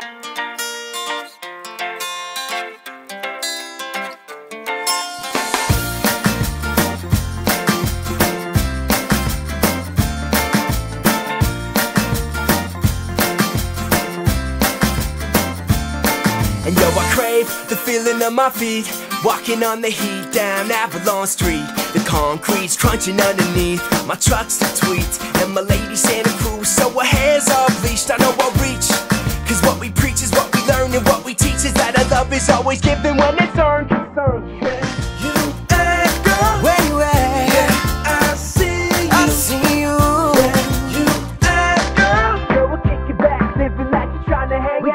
And yo, I crave the feeling of my feet Walking on the heat down Avalon Street. The concrete's crunching underneath My truck's the tweet. And my lady Santa Cruz So her hair's all bleached I know I'll reach Cause what we preach is what we learn And what we teach is that our love is always given when it's earned. You I see you. You. Girl, we'll back Living trying to hang